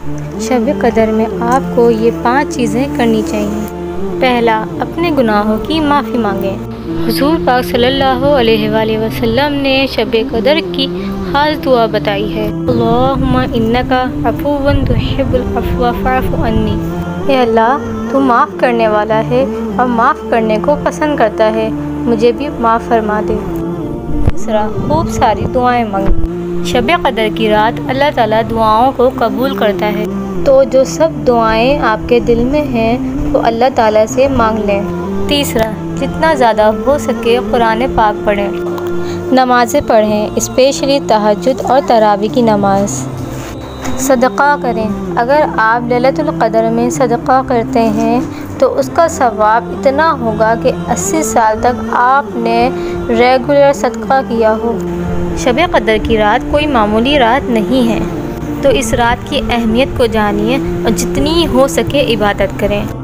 शब कदर में आपको ये पाँच चीज़ें करनी चाहिए। पहला, अपने गुनाहों की माफ़ी मांगें। हजूर पाक सल्लल्लाहु अलैहि वसल्लम ने शब कदर की ख़ास दुआ बताई है। इन्नका अल्लाह, तू माफ़ करने वाला है और माफ़ करने को पसंद करता है। मुझे भी माफ़ फरमा दे। दूसरा खूब सारी दुआएँ मांग। शब कदर की रात अल्लाह ताला दुआओं को कबूल करता है। तो जो सब दुआएँ आपके दिल में हैं, वो अल्लाह ताला से मांग लें। तीसरा, जितना ज़्यादा हो सके कुरान पाक पढ़ें। नमाज़ें पढ़ें, स्पेशली तहजद और तरावी की नमाज़। सदक़ा करें। अगर आप ललतुल्क़दर में सदक़ा करते हैं तो उसका सवाब इतना होगा कि 80 साल तक आपने रेगुलर सदक़ा किया हो। शब कदर की रात कोई मामूली रात नहीं है। तो इस रात की अहमियत को जानिए और जितनी हो सके इबादत करें।